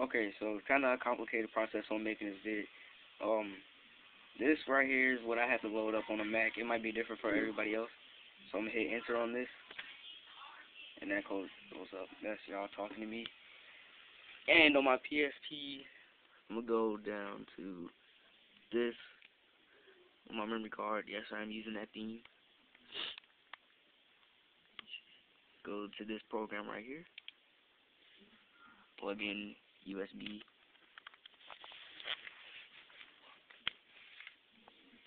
Okay, so it's kind of a complicated process on making this vid. Um, this right here is what I have to load up on a Mac. It might be different for everybody else. So I'm going to hit enter on this. And that goes, goes up. That's y'all talking to me. And on my PSP, I'm going to go down to this. My memory card, yes, I'm using that theme. Go to this program right here. Plug in USB.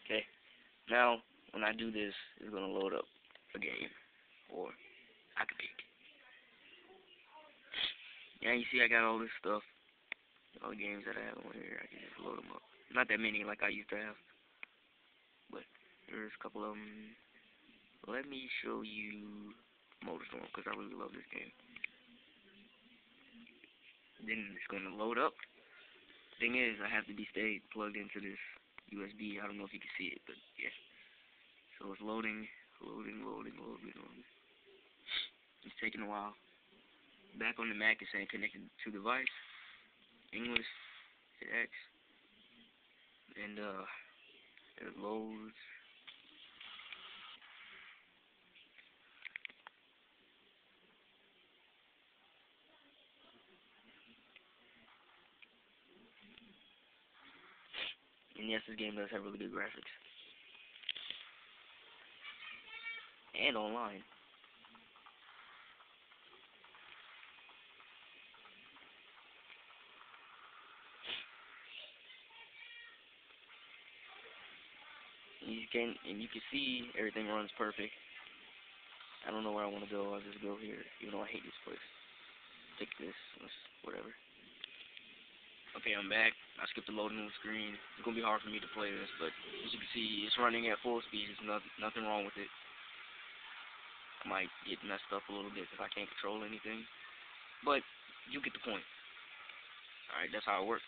Okay. Now, when I do this, it's going to load up a game. Or I can pick. Yeah, you see I got all this stuff. All the games that I have on here, I can just load them up. Not that many like I used to have. But there's a couple of them. Let me show you Motorstorm because I really love this game then it's going to load up. Thing is, I have to be stayed plugged into this USB. I don't know if you can see it, but yeah. So it's loading, loading, loading, loading, loading. It's taking a while. Back on the Mac, it's saying connected to device. English, hit X. And, uh, it loads. And yes, this game does have really good graphics. And online. you can and you can see everything runs perfect. I don't know where I want to go. I'll just go here, even though I hate this place. Take this, whatever. Okay, I'm back. I skipped the loading screen. It's gonna be hard for me to play this, but as you can see, it's running at full speed. There's nothing, nothing wrong with it. I might get messed up a little bit if I can't control anything, but you get the point. Alright, that's how it works.